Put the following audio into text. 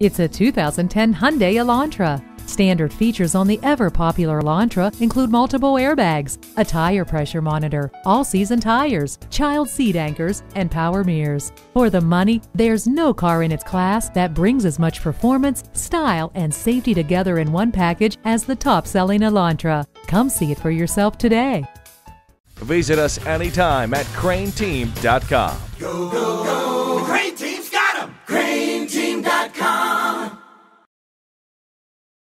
It's a 2010 Hyundai Elantra. Standard features on the ever popular Elantra include multiple airbags, a tire pressure monitor, all season tires, child seat anchors, and power mirrors. For the money, there's no car in its class that brings as much performance, style, and safety together in one package as the top selling Elantra. Come see it for yourself today. Visit us anytime at crainteam.com. Go, go, go.